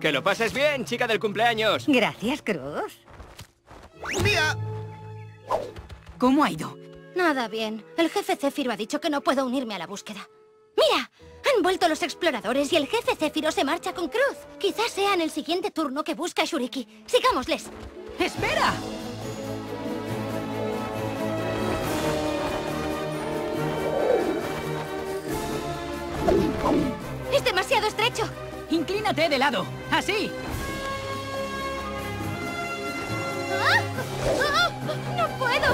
Que lo pases bien, chica del cumpleaños. Gracias, Cruz. ¡Mía! ¿Cómo ha ido? Nada bien. El jefe Céfiro ha dicho que no puedo unirme a la búsqueda. ¡Mira! Han vuelto los exploradores y el jefe Céfiro se marcha con Cruz. Quizás sea en el siguiente turno que busca a Shuriki. Sigámosles. ¡Espera! ¡Es demasiado estrecho! Inclínate de lado. ¡Así! ¡Ah! ¡Ah! ¡No puedo!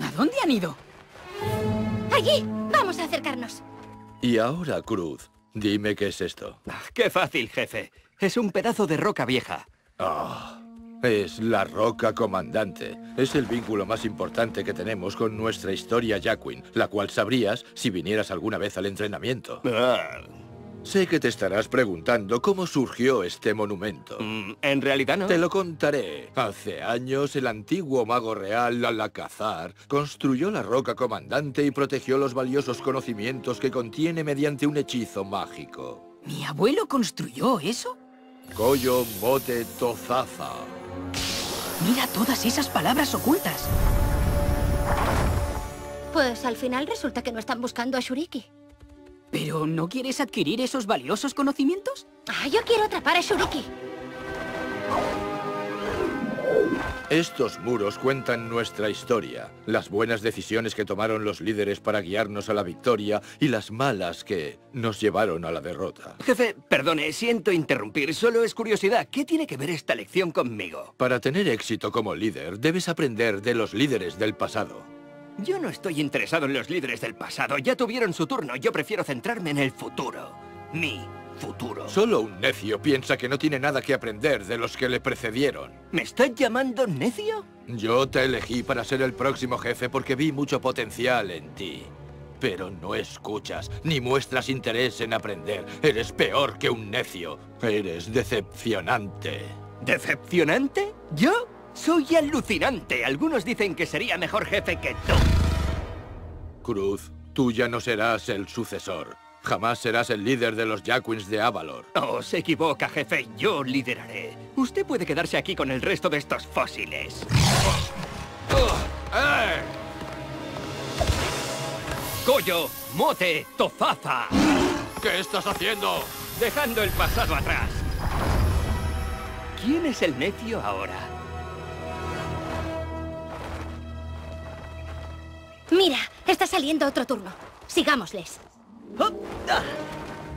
¿A dónde han ido? ¡Allí! Vamos a acercarnos. Y ahora, Cruz, dime qué es esto. Ah, qué fácil, jefe. Es un pedazo de roca vieja. Ah, es la roca comandante. Es el vínculo más importante que tenemos con nuestra historia Jacquin, la cual sabrías si vinieras alguna vez al entrenamiento. Ah, Sé que te estarás preguntando cómo surgió este monumento. mm, en realidad no. Te lo contaré. Hace años, el antiguo mago real Alakazar construyó la roca comandante y protegió los valiosos conocimientos que contiene mediante un hechizo mágico. ¿Mi abuelo construyó eso? Koyo Mote Tozaza. Mira todas esas palabras ocultas. Pues al final resulta que no están buscando a Shuriki. ¿Pero no quieres adquirir esos valiosos conocimientos? Ah, yo quiero atrapar a Shuriki. Estos muros cuentan nuestra historia, las buenas decisiones que tomaron los líderes para guiarnos a la victoria y las malas que nos llevaron a la derrota. Jefe, perdone, siento interrumpir. Solo es curiosidad. ¿Qué tiene que ver esta lección conmigo? Para tener éxito como líder, debes aprender de los líderes del pasado. Yo no estoy interesado en los líderes del pasado. Ya tuvieron su turno. Yo prefiero centrarme en el futuro. Mi futuro. Solo un necio piensa que no tiene nada que aprender de los que le precedieron. ¿Me estás llamando necio? Yo te elegí para ser el próximo jefe porque vi mucho potencial en ti. Pero no escuchas, ni muestras interés en aprender. Eres peor que un necio. Eres decepcionante. ¿Decepcionante? ¿Yo? Soy alucinante. Algunos dicen que sería mejor jefe que tú. Cruz, tú ya no serás el sucesor. Jamás serás el líder de los Jacquins de Avalor. Oh, se equivoca, jefe. Yo lideraré. Usted puede quedarse aquí con el resto de estos fósiles. ¡Eh! Koyo, Mote, Tozaza. ¿Qué estás haciendo? Dejando el pasado atrás. ¿Quién es el necio ahora? Mira, está saliendo otro turno. Sigámosles.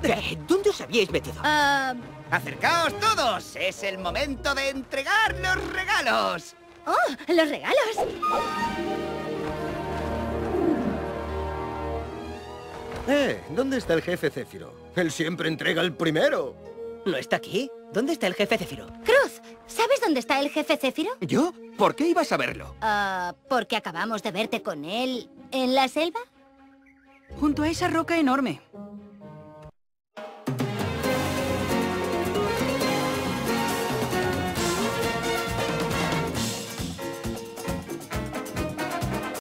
¿Qué? ¿Dónde os habíais metido? Ah, ¡Acercaos todos! ¡Es el momento de entregar los regalos! ¡Oh! ¡Los regalos! Eh, ¿dónde está el jefe Céfiro? Él siempre entrega el primero. ¿No está aquí? ¿Dónde está el jefe Cefiro? Cruz, ¿sabes dónde está el jefe Céfiro? ¿Yo? ¿Por qué ibas a verlo? Ah, porque acabamos de verte con él en la selva. Junto a esa roca enorme.